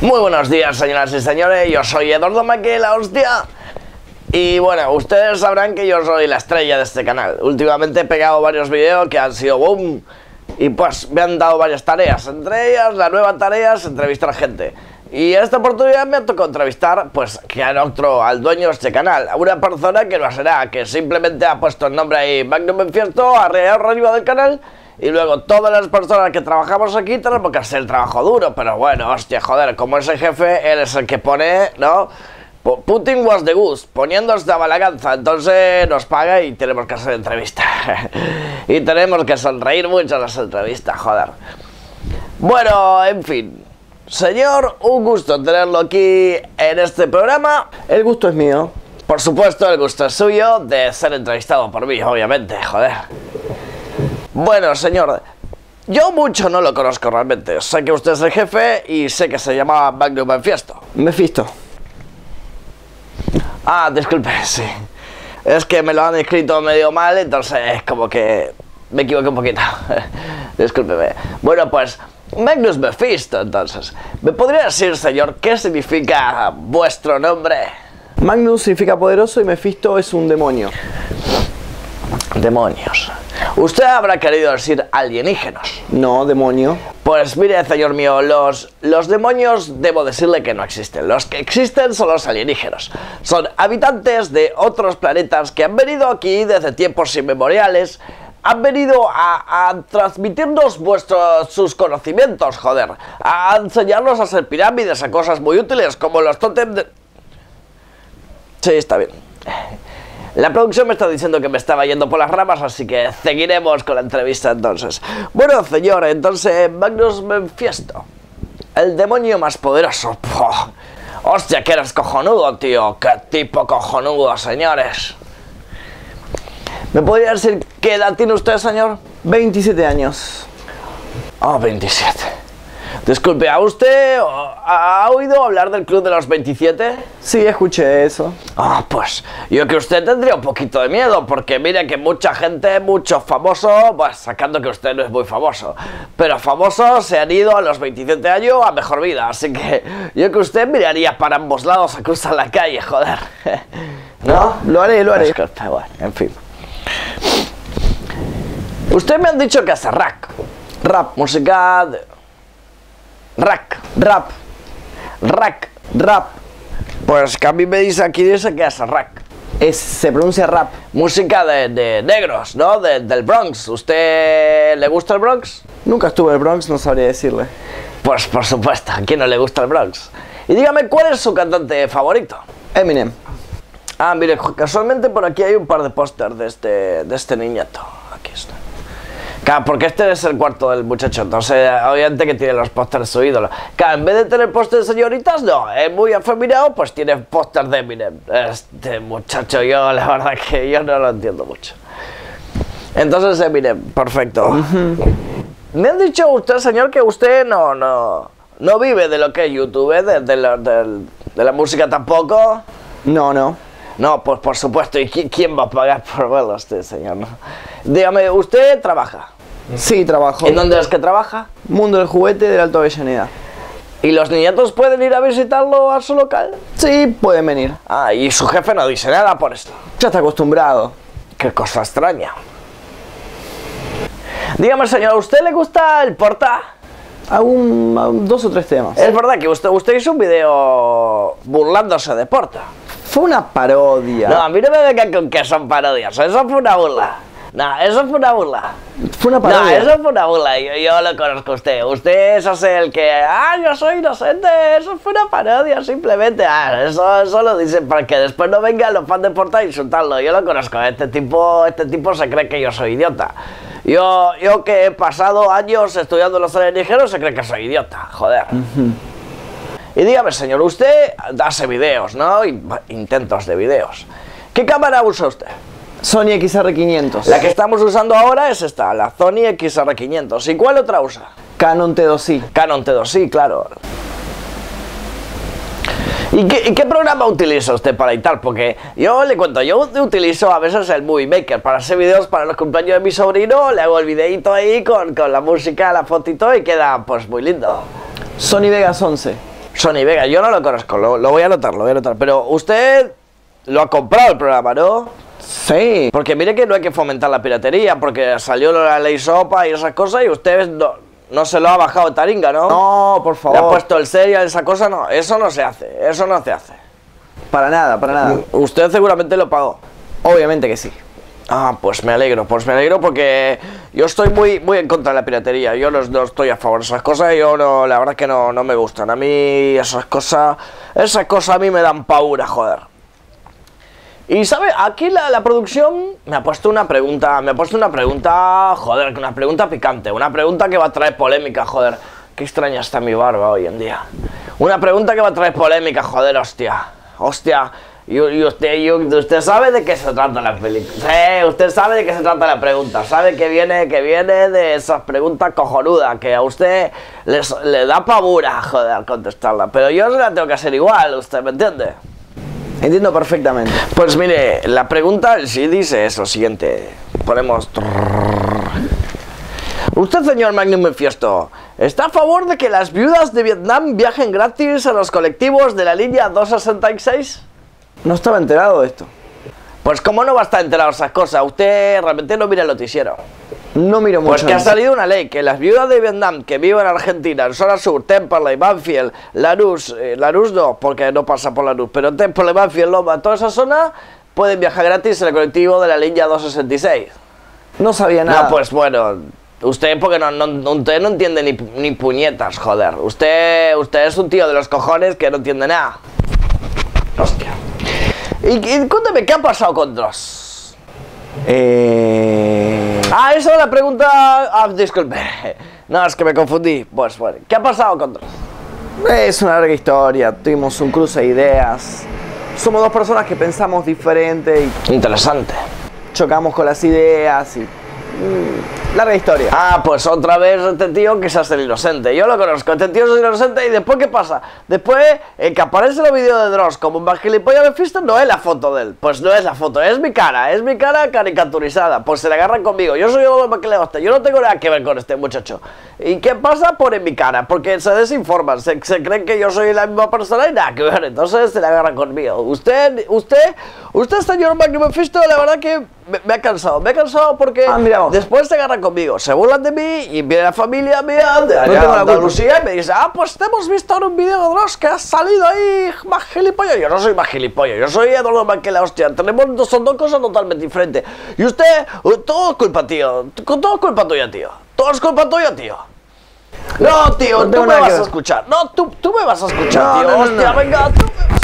Muy buenos días, señoras y señores. Yo soy Eduardo Maque, la hostia. Y bueno, ustedes sabrán que yo soy la estrella de este canal. Últimamente he pegado varios vídeos que han sido boom. Y pues me han dado varias tareas. Entre ellas, la nueva tarea es entrevistar gente. Y en esta oportunidad me ha tocado entrevistar, pues, que al otro, al dueño de este canal, una persona que no será, que simplemente ha puesto el nombre ahí, Magnum Manifiesto, arriba del canal, y luego todas las personas que trabajamos aquí tenemos que hacer el trabajo duro, pero bueno, hostia, joder, como es el jefe, él es el que pone, ¿no? Putin was the goose, poniendo esta balaganza, entonces nos paga y tenemos que hacer entrevista. y tenemos que sonreír mucho en las entrevistas, joder. Bueno, en fin. Señor, un gusto tenerlo aquí en este programa. El gusto es mío. Por supuesto, el gusto es suyo de ser entrevistado por mí, obviamente, joder. Bueno, señor, yo mucho no lo conozco realmente. Sé que usted es el jefe y sé que se llama Magnum Manfiesto. Mephisto. Ah, disculpe, sí. Es que me lo han escrito medio mal, entonces es como que me equivoqué un poquito. Discúlpeme. Bueno, pues Magnus Mephisto, entonces. ¿Me podría decir, señor, qué significa vuestro nombre? Magnus significa poderoso y Mephisto es un demonio. Demonios. Usted habrá querido decir alienígenas. No, demonio. Pues mire, señor mío, los, los demonios debo decirle que no existen. Los que existen son los alienígenas. Son habitantes de otros planetas que han venido aquí desde tiempos inmemoriales. Han venido a, transmitirnos vuestros, sus conocimientos, joder. A enseñarnos a hacer pirámides, a cosas muy útiles como los tótems de... Sí, está bien. La producción me está diciendo que me estaba yendo por las ramas, así que seguiremos con la entrevista entonces. Bueno, señor, entonces Magnus Menfiesto, el demonio más poderoso. Hostia, que eres cojonudo, tío. Qué tipo cojonudo, señores. ¿Me podría decir qué edad tiene usted, señor? 27 años. Ah, 27. Disculpe, ¿a usted ha oído hablar del Club de los 27? Sí, escuché eso. Ah, pues yo que usted tendría un poquito de miedo, porque mire que mucha gente, muchos famosos, pues sacando que usted no es muy famoso, pero famosos se han ido a los 27 años a mejor vida, así que yo que usted miraría para ambos lados a cruzar la calle, joder. ¿No? Lo haré, lo haré. Disculpe, bueno, en fin. Usted me han dicho que hace rap. Rap, música de Rack, rap, rack, rap. Pues que a mí me dice aquí dice que es rack. Es, se pronuncia rap. Música de, negros, ¿no? del Bronx. ¿Usted le gusta el Bronx? Nunca estuve en el Bronx, no sabría decirle. Pues por supuesto, ¿a quién no le gusta el Bronx? Y dígame, ¿cuál es su cantante favorito? Eminem. Ah, mire, casualmente por aquí hay un par de pósters de este, de este niñato. Claro, porque este es el cuarto del muchacho, entonces obviamente que tiene los pósters de su ídolo. Claro, en vez de tener pósters de señoritas, no, es muy afeminado, pues tiene pósters de Eminem. Este muchacho, yo la verdad que yo no lo entiendo mucho. Entonces Eminem, perfecto. Me han dicho usted, señor, que usted no, no, no vive de lo que es YouTube, ¿eh? de, la, de la música tampoco. No, no. No, pues por supuesto. ¿Y quién va a pagar por verlo usted, señor? Dígame, ¿usted trabaja? Sí, trabajo. ¿En dónde es que trabaja? Mundo del Juguete del Alto Avellaneda. ¿Y los niñatos pueden ir a visitarlo a su local? Sí, pueden venir. Ah, y su jefe no dice nada por esto. Ya está acostumbrado. Qué cosa extraña. Dígame, señor, ¿a usted le gusta el porta? A un, dos o tres temas. Es verdad que usted, usted hizo un video burlándose de porta. Fue una parodia. No, a mí no me vengan con que son parodias. Eso fue una burla. No, eso fue una burla. Fue una parodia. No, eso fue una burla. Yo, yo lo conozco a usted. Usted es el que. Ah, yo soy inocente. Eso fue una parodia, simplemente. Ah, eso, eso lo dicen para que después no vengan los fans de Porta a insultarlo. Yo lo conozco. Este tipo, este tipo se cree que yo soy idiota. Yo, yo que he pasado años estudiando los alienígenas se cree que soy idiota. Joder. Y dígame, señor, usted hace videos, ¿no? Intentos de videos. ¿Qué cámara usa usted? Sony XR500. La que estamos usando ahora es esta, la Sony XR500. ¿Y cuál otra usa? Canon T2i. Canon T2i, claro. ¿Y qué, programa utiliza usted para editar? Porque yo le cuento, yo utilizo a veces el Movie Maker para hacer videos para los cumpleaños de mi sobrino, le hago el videito ahí con, con la música, la fotito y queda pues muy lindo. Sony Vegas 11. Sony Vega, yo no lo conozco, lo, lo voy a anotar, lo voy a anotar. Pero usted lo ha comprado el programa, ¿no? Sí. Porque mire que no hay que fomentar la piratería, porque salió la ley SOPA y esas cosas y usted no, no se lo ha bajado taringa, ¿no? No, por Le ha favor. puesto el serial, esa cosa, no. Eso no se hace, eso no se hace. Para nada, para nada. Usted seguramente lo pagó. Obviamente que sí. Ah, pues me alegro, pues me alegro porque yo estoy muy, muy en contra de la piratería. Yo no, no estoy a favor de esas cosas, yo no, la verdad que no, no me gustan. A mí esas cosas, esas cosas a mí me dan paura, joder. Y sabe, aquí la, la producción me ha puesto una pregunta, me ha puesto una pregunta, joder, una pregunta picante, una pregunta que va a traer polémica, joder. Qué extraña está mi barba hoy en día. Una pregunta que va a traer polémica, joder, hostia. Hostia. Y, y usted, usted sabe de qué se trata la película. Sí, usted sabe de qué se trata la pregunta. Sabe que viene, que viene de esas preguntas cojonudas que a usted les- le da pavura, joder, contestarla. Pero yo se la tengo que hacer igual, ¿usted me entiende? Entiendo perfectamente. Pues mire, la pregunta sí dice es lo siguiente. Ponemos... Usted, señor Magnum Mephisto, ¿está a favor de que las viudas de Vietnam viajen gratis a los colectivos de la línea 266? No estaba enterado de esto. Pues cómo no va a estar enterado de esas cosas, usted realmente no mira el noticiero. No miro mucho. Pues que ha eso. salido una ley que las viudas de Vietnam que viven en Argentina, en zona sur, Temperley, Banfield, Lanús, eh, Lanús no, porque no pasa por Lanús, pero Temperley, Banfield, Loma, toda esa zona, pueden viajar gratis en el colectivo de la línea 266. No sabía nada. No, pues bueno, usted porque no, no- usted no entiende ni, ni puñetas, joder. Usted, usted es un tío de los cojones que no entiende nada. Hostia. Y, y cuéntame, ¿qué ha pasado con Dross? Eh... Ah, esa era la pregunta. Ah, disculpe. No, es que me confundí. Pues bueno, ¿qué ha pasado con Dross? Es una larga historia. Tuvimos un cruce de ideas. Somos dos personas que pensamos diferente y Interesante. chocamos con las ideas y... mm, larga historia. Ah, pues otra vez este tío que se hace el inocente. Yo lo conozco, este tío es el inocente y después ¿qué pasa? Después, el que aparece los vídeos de Dross como un gilipollas Mephisto no es la foto de él. Pues no es la foto, es mi cara, es mi cara caricaturizada. Pues se le agarran conmigo. Yo soy el que le gusta, yo no tengo nada que ver con este muchacho. ¿Y qué pasa? Ponen mi cara, porque se desinforman, se, creen que yo soy la misma persona y nada que ver. Entonces se le agarran conmigo. Usted, usted, usted, señor Magnum Mephisto, la verdad que me, me ha cansado. Me ha cansado porque Ah, mira después se agarran conmigo, se burlan de mí y viene la familia mía de tengo la. Andalucía y me dice, ah, pues te hemos visto en un vídeo de Dross que has salido ahí más gilipollas. Yo no soy más gilipollas, yo soy Eduardo Manquela, hostia. Tenemos dos, son dos cosas totalmente diferentes. Y usted, uh, todo es culpa, tío. Todo es culpa tuya, tío. Todo es culpa tuya, tío. No, tío, No tú me vas a escuchar. No, tú, tú me vas a escuchar, No, tío. no, hostia, venga, tú me